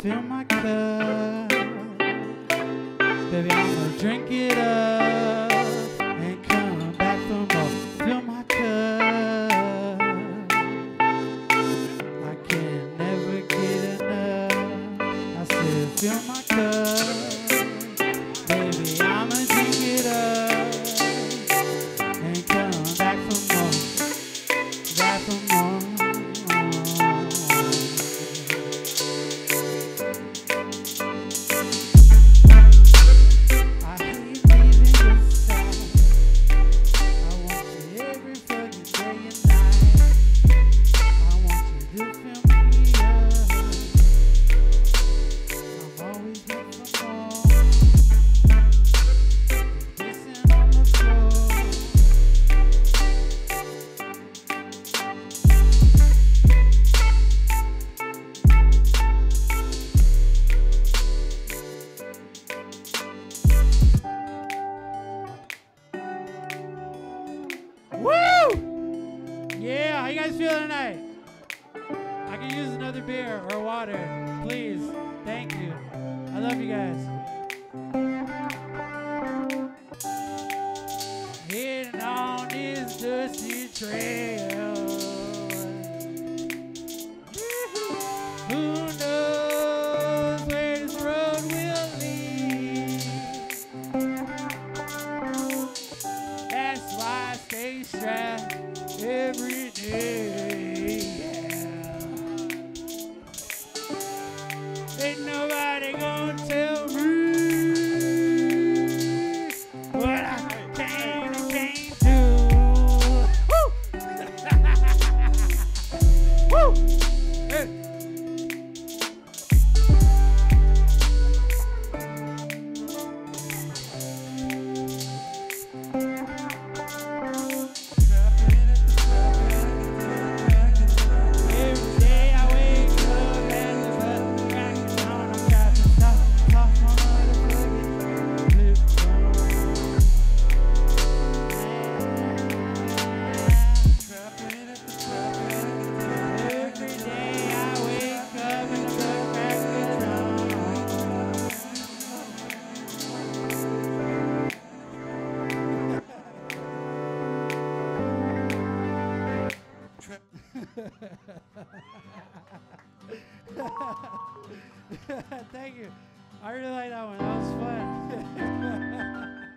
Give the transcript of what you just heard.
fill my cup. Baby, I'm gonna drink it up. use another beer or water. Please. Thank you. I love you guys. Hitting on this dusty trail. every day. trip. Thank you. I really like that one. That was fun.